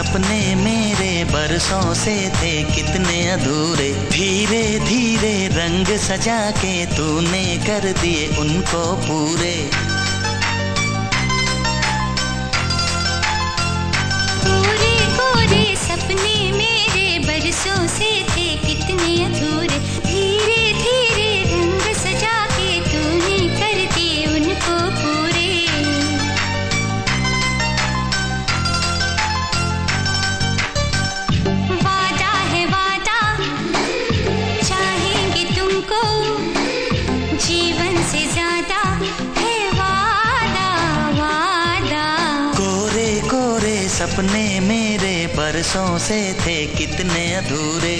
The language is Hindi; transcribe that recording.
सपने मेरे बरसों से थे कितने अधूरे। धीरे धीरे रंग सजा के तूने कर दिए उनको पूरे। सपने मेरे बरसों से थे कितने अधूरे।